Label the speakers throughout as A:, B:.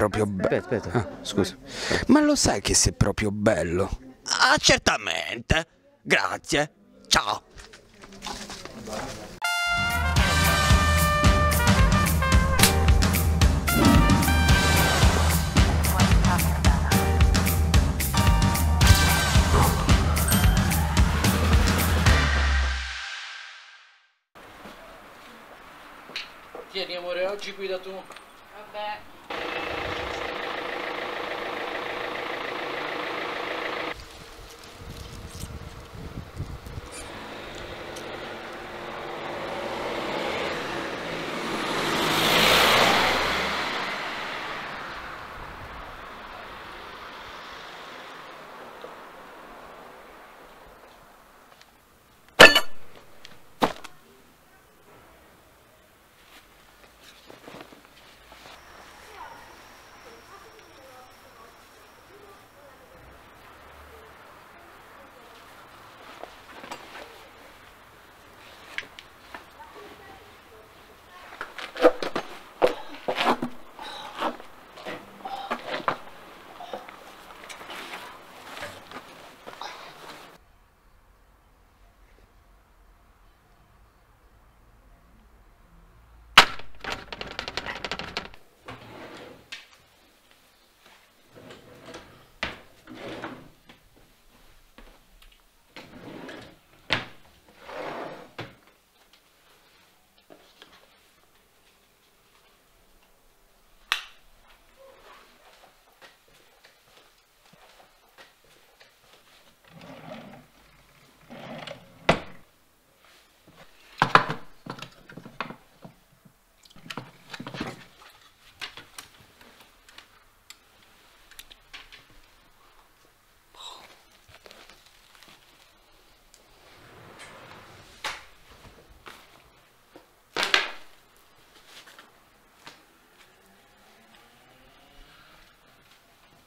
A: proprio bello?
B: Aspetta, aspetta.
A: Ah, scusa. Ma lo sai che sei proprio bello?
C: Ah, certamente. Grazie. Ciao.
D: Tieni amore, oggi guida tu.
E: Vabbè.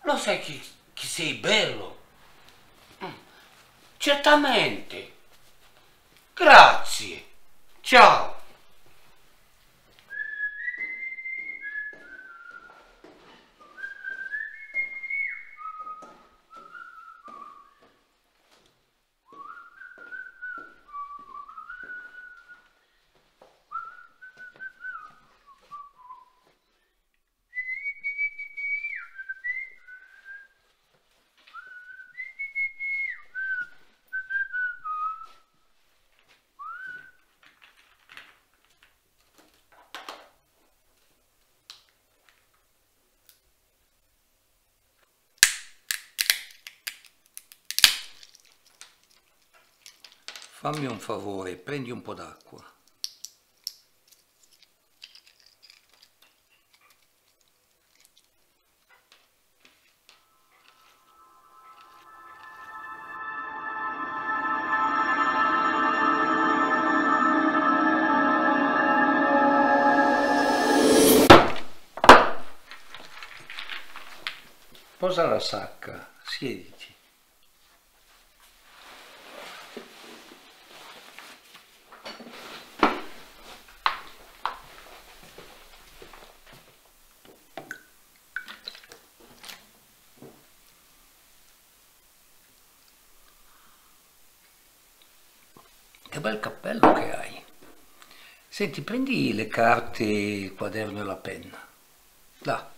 C: Lo sai che, che sei bello? Mm, Certamente. Grazie. Ciao.
F: Fammi un favore, prendi un po' d'acqua. Posa la sacca, siediti. Bel cappello che hai. Senti, prendi le carte, il quaderno e la penna. Là.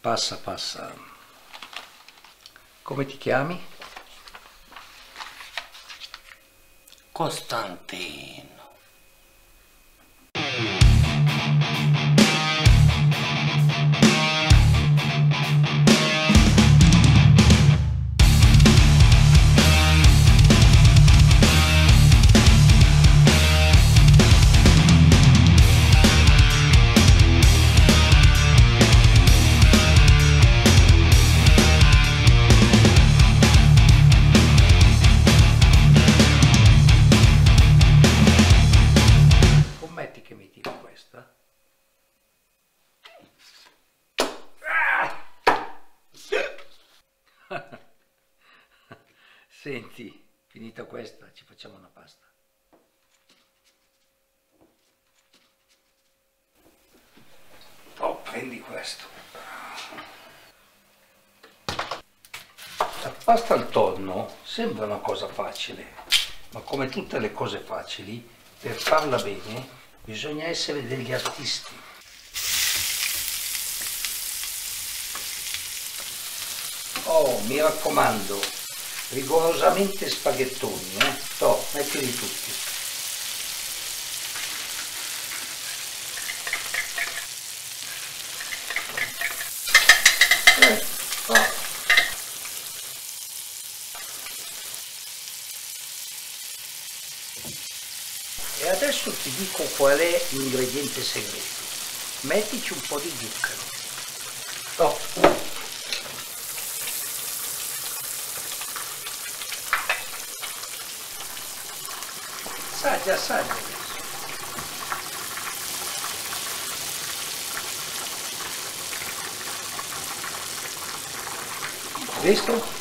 F: Passa, passa. Come ti chiami?
C: Costantino.
F: Senti, finita questa, ci facciamo una pasta. Oh, prendi questo. La pasta al tonno sembra una cosa facile, ma come tutte le cose facili, per farla bene bisogna essere degli artisti. Oh, mi raccomando, rigorosamente spaghettoni, eh? Toh, mettili tutti. E adesso ti dico qual è l'ingrediente segreto. Mettici un po' di zucchero. Oh. Assaggia adesso. Visto?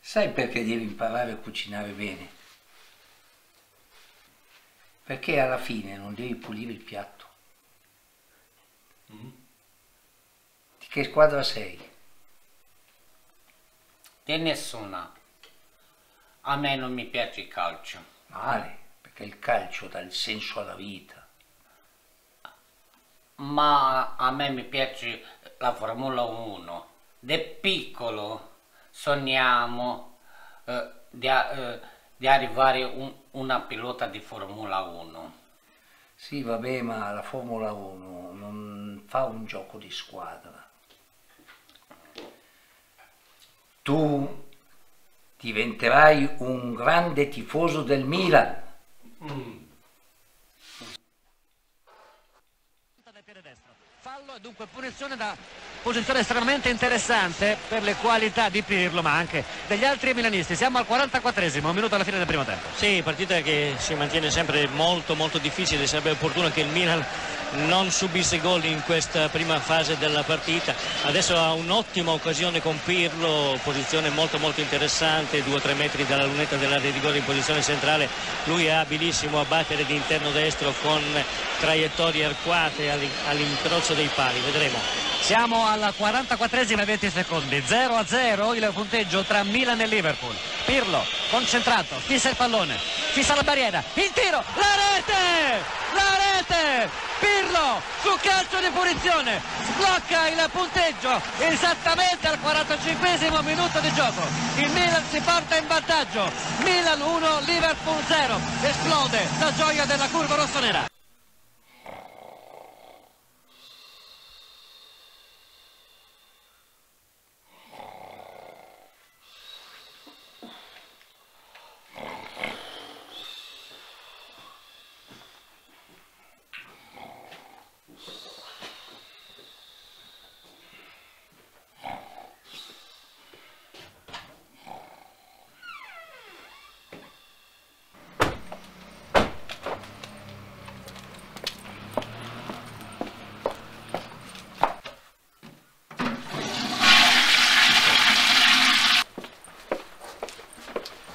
F: Sai perché devi imparare a cucinare bene? Perché alla fine non devi pulire il piatto. Di che squadra sei?
G: Di nessuna. A me non mi piace il calcio.
F: Male, perché il calcio dà il senso alla vita.
G: Ma a me mi piace la Formula 1. Da piccolo sogniamo eh, di, eh, di arrivare un- una pilota di Formula 1.
F: Sì, vabbè, ma la Formula 1 non fa un gioco di squadra. Tu diventerai un grande tifoso del Milan.
H: da piede destro. Fallo e dunque punizione da posizione estremamente interessante per le qualità di Pirlo ma anche degli altri milanisti. Siamo al 44esimo, un minuto alla fine del primo tempo.
I: Sì, partita che si mantiene sempre molto molto difficile, sarebbe opportuno che il Milan non subisse gol in questa prima fase della partita. Adesso ha un'ottima occasione con Pirlo, posizione molto molto interessante, 2-3 metri dalla lunetta dell'area di rigore in posizione centrale. Lui è abilissimo a battere di interno destro con traiettorie arcuate all'in- all'incrocio dei pali, vedremo.
H: Siamo alla 44esima e 20 secondi, 0 a 0 il punteggio tra Milan e Liverpool. Pirlo concentrato, fissa il pallone, fissa la barriera, in tiro, la rete! La rete! Pirlo su calcio di punizione, sblocca il punteggio esattamente al 45esimo minuto di gioco. Il Milan si porta in vantaggio, Milan 1, Liverpool 0. Esplode la gioia della curva rossonera.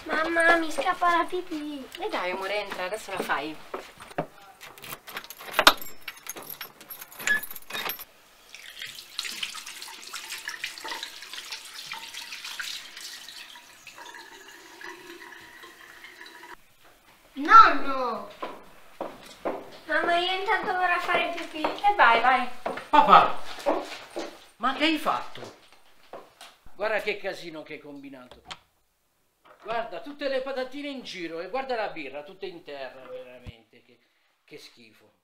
J: Mamma, mi scappa la pipì.
K: E dai amore, entra, adesso la fai.
J: Nonno! Mamma, io intanto vorrei fare pipì.
K: E vai, vai.
D: Papà, ma che hai fatto? Guarda che casino che hai combinato. Guarda, tutte le patatine in giro e guarda la birra, tutta in terra, veramente. Che, che schifo.